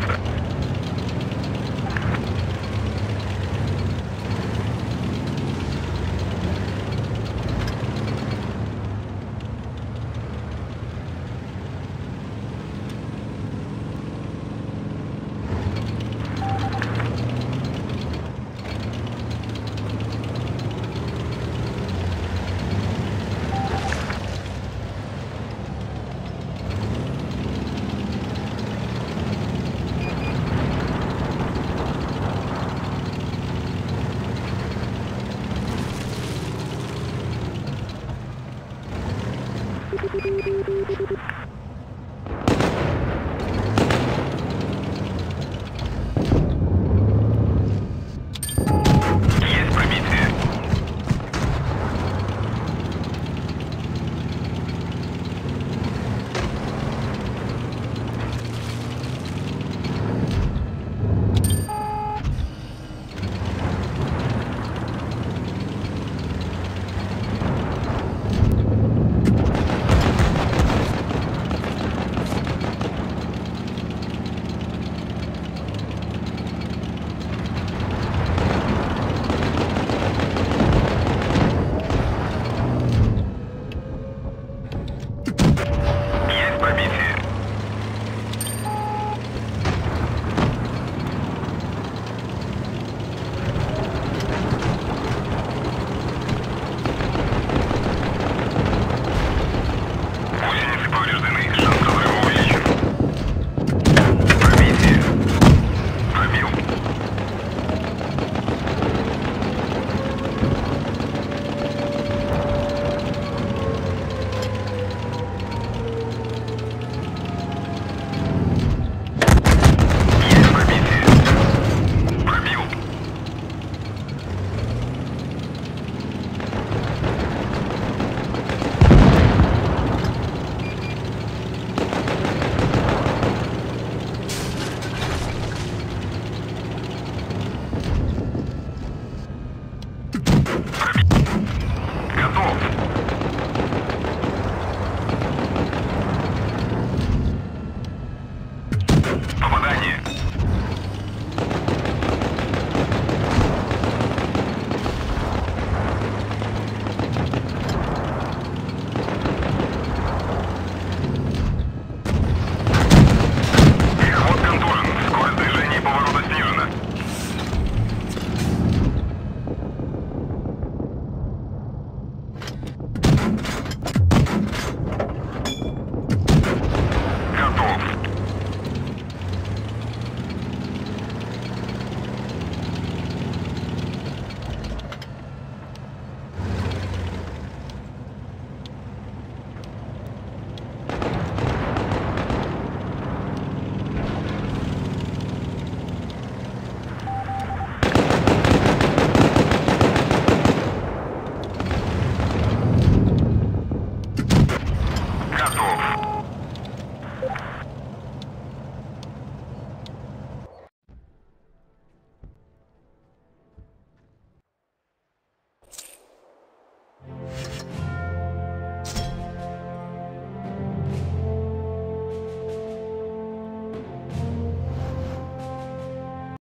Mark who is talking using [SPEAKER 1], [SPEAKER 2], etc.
[SPEAKER 1] Thank you. Thank you. Gato.